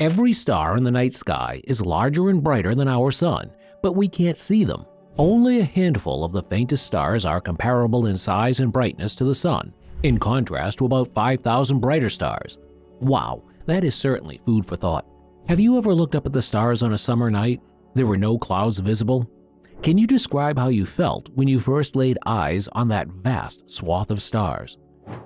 Every star in the night sky is larger and brighter than our sun, but we can't see them. Only a handful of the faintest stars are comparable in size and brightness to the sun, in contrast to about 5,000 brighter stars. Wow, that is certainly food for thought. Have you ever looked up at the stars on a summer night? There were no clouds visible? Can you describe how you felt when you first laid eyes on that vast swath of stars?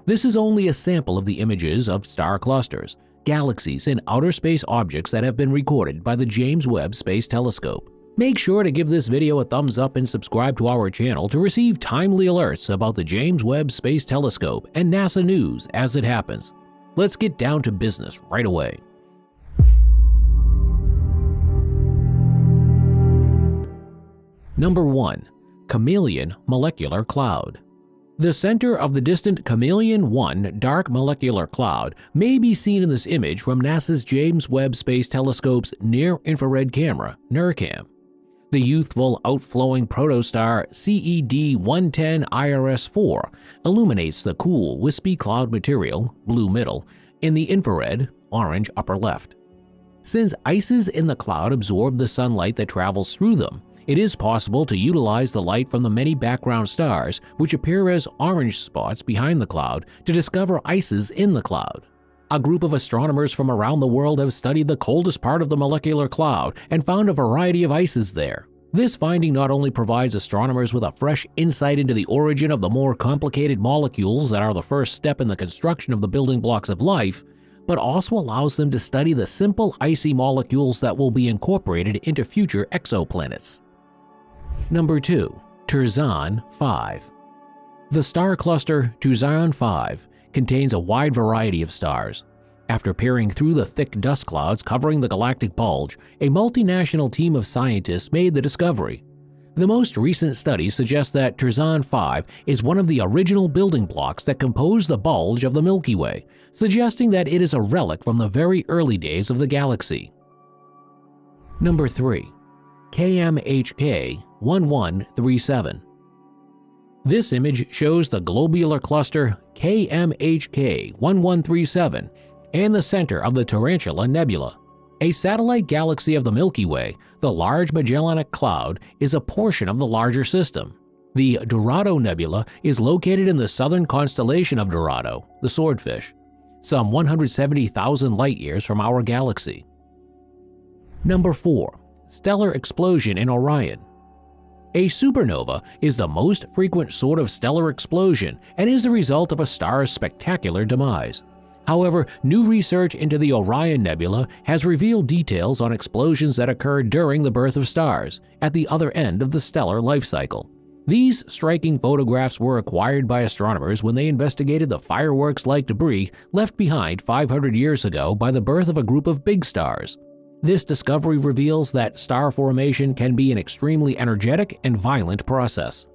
This is only a sample of the images of star clusters, galaxies, and outer space objects that have been recorded by the James Webb Space Telescope. Make sure to give this video a thumbs up and subscribe to our channel to receive timely alerts about the James Webb Space Telescope and NASA news as it happens. Let's get down to business right away. Number 1. Chamaeleon Molecular Cloud The center of the distant Chamaeleon 1 dark molecular cloud may be seen in this image from NASA's James Webb Space Telescope's Near-Infrared Camera, NIRCam. The youthful outflowing protostar CED-110 IRS-4 illuminates the cool, wispy cloud material, blue middle, in the infrared, orange upper left. Since ices in the cloud absorb the sunlight that travels through them, it is possible to utilize the light from the many background stars, which appear as orange spots behind the cloud, to discover ices in the cloud. A group of astronomers from around the world have studied the coldest part of the molecular cloud and found a variety of ices there. This finding not only provides astronomers with a fresh insight into the origin of the more complicated molecules that are the first step in the construction of the building blocks of life, but also allows them to study the simple icy molecules that will be incorporated into future exoplanets. Number 2. Terzan 5 The star cluster Terzan 5 contains a wide variety of stars. After peering through the thick dust clouds covering the galactic bulge, a multinational team of scientists made the discovery. The most recent studies suggest that Terzan 5 is one of the original building blocks that compose the bulge of the Milky Way, suggesting that it is a relic from the very early days of the galaxy. Number 3. KMHK 1137. This image shows the globular cluster KMHK 1137 and the center of the Tarantula Nebula. A satellite galaxy of the Milky Way, the Large Magellanic Cloud is a portion of the larger system. The Dorado Nebula is located in the southern constellation of Dorado, the Swordfish, some 170,000 light-years from our galaxy. Number 4. Stellar Explosion in Orion a supernova is the most frequent sort of stellar explosion and is the result of a star's spectacular demise. However, new research into the Orion Nebula has revealed details on explosions that occur during the birth of stars, at the other end of the stellar life cycle. These striking photographs were acquired by astronomers when they investigated the fireworks-like debris left behind 500 years ago by the birth of a group of big stars. This discovery reveals that star formation can be an extremely energetic and violent process.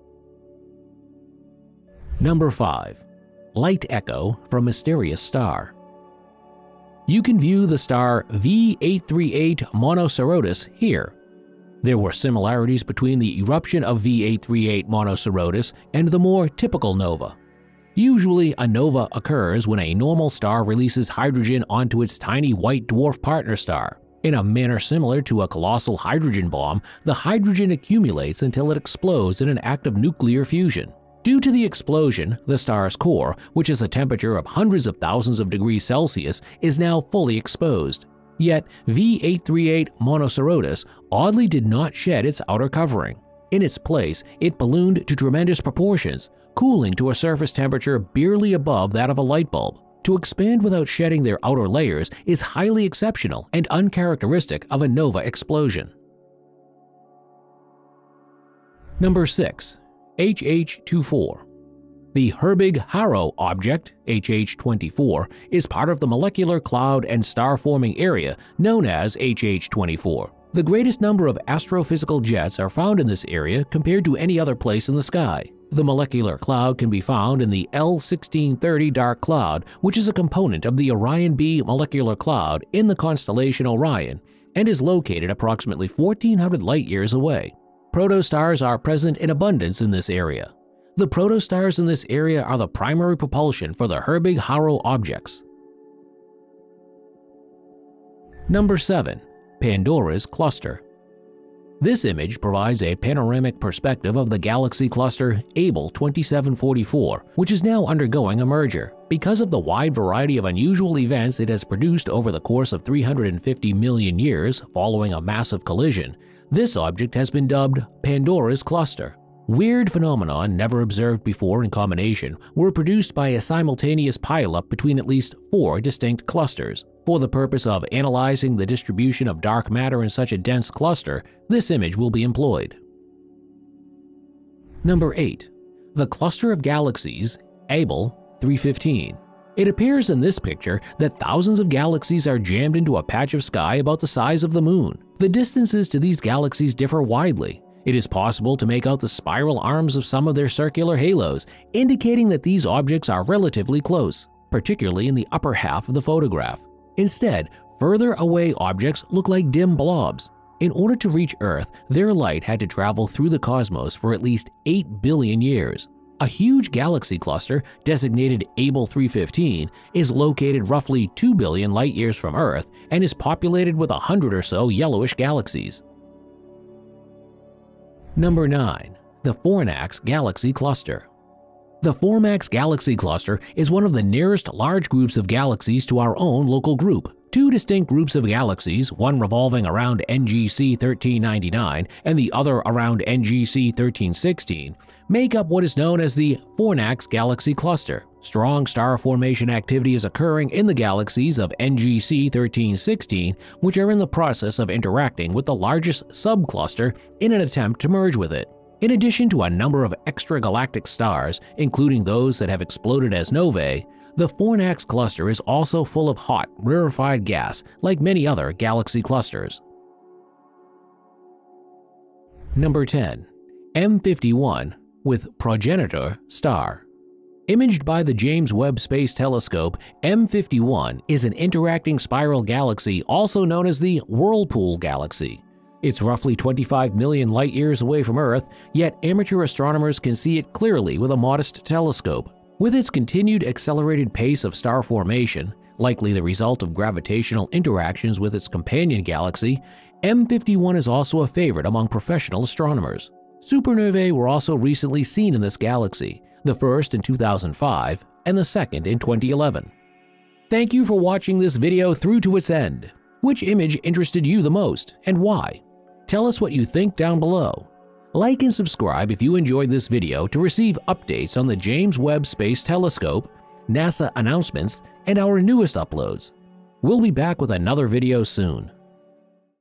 Number 5. Light Echo from Mysterious Star You can view the star V838 Monocerotis here. There were similarities between the eruption of V838 Monocerotis and the more typical nova. Usually, a nova occurs when a normal star releases hydrogen onto its tiny white dwarf partner star. In a manner similar to a colossal hydrogen bomb, the hydrogen accumulates until it explodes in an act of nuclear fusion. Due to the explosion, the star's core, which is a temperature of hundreds of thousands of degrees Celsius, is now fully exposed. Yet, V838 Monocerotis oddly did not shed its outer covering. In its place, it ballooned to tremendous proportions, cooling to a surface temperature barely above that of a light bulb to expand without shedding their outer layers is highly exceptional and uncharacteristic of a nova explosion. Number 6. HH24 The Herbig-Haro object, HH24, is part of the molecular cloud and star-forming area known as HH24. The greatest number of astrophysical jets are found in this area compared to any other place in the sky. The molecular cloud can be found in the L1630 dark cloud, which is a component of the Orion B molecular cloud in the constellation Orion and is located approximately 1400 light-years away. Protostars are present in abundance in this area. The protostars in this area are the primary propulsion for the Herbig-Haro objects. Number 7. Pandora's Cluster This image provides a panoramic perspective of the galaxy cluster Abell 2744, which is now undergoing a merger. Because of the wide variety of unusual events it has produced over the course of 350 million years following a massive collision, this object has been dubbed Pandora's Cluster. Weird phenomena never observed before in combination were produced by a simultaneous pileup between at least four distinct clusters. For the purpose of analyzing the distribution of dark matter in such a dense cluster, this image will be employed. Number 8. The Cluster of Galaxies, Abell 315. It appears in this picture that thousands of galaxies are jammed into a patch of sky about the size of the moon. The distances to these galaxies differ widely, it is possible to make out the spiral arms of some of their circular halos, indicating that these objects are relatively close, particularly in the upper half of the photograph. Instead, further away objects look like dim blobs. In order to reach Earth, their light had to travel through the cosmos for at least 8 billion years. A huge galaxy cluster, designated Abell 315, is located roughly 2 billion light years from Earth and is populated with a hundred or so yellowish galaxies. Number 9. The Fornax Galaxy Cluster The Fornax Galaxy Cluster is one of the nearest large groups of galaxies to our own local group. Two distinct groups of galaxies, one revolving around NGC 1399 and the other around NGC 1316, make up what is known as the Fornax Galaxy Cluster. Strong star formation activity is occurring in the galaxies of NGC 1316, which are in the process of interacting with the largest subcluster in an attempt to merge with it. In addition to a number of extragalactic stars, including those that have exploded as novae, the Fornax cluster is also full of hot, rarefied gas like many other galaxy clusters. Number 10. M51 with Progenitor Star Imaged by the James Webb Space Telescope, M51 is an interacting spiral galaxy also known as the Whirlpool Galaxy. It's roughly 25 million light years away from Earth, yet amateur astronomers can see it clearly with a modest telescope. With its continued accelerated pace of star formation, likely the result of gravitational interactions with its companion galaxy, M51 is also a favorite among professional astronomers. Supernovae were also recently seen in this galaxy, the first in 2005 and the second in 2011. Thank you for watching this video through to its end. Which image interested you the most and why? Tell us what you think down below. Like and subscribe if you enjoyed this video to receive updates on the James Webb Space Telescope, NASA announcements, and our newest uploads. We'll be back with another video soon.